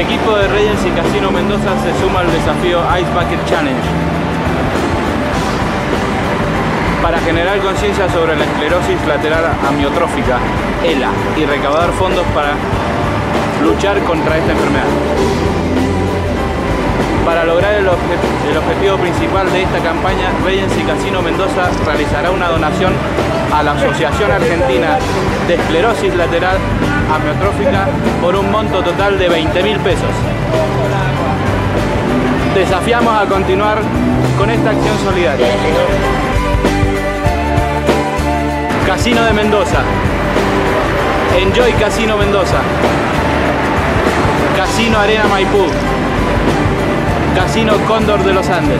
equipo de Reyes y Casino Mendoza se suma al desafío Ice Bucket Challenge para generar conciencia sobre la esclerosis lateral amiotrófica, ELA, y recaudar fondos para luchar contra esta enfermedad. Para lograr el, objetivo principal de esta campaña, Reyes y Casino Mendoza realizará una donación a la Asociación Argentina de Esclerosis Lateral Amiotrófica por un monto total de 20 mil pesos. Desafiamos a continuar con esta acción solidaria. Casino de Mendoza. Enjoy Casino Mendoza. Casino Arena Maipú. Casino Cóndor de los Andes.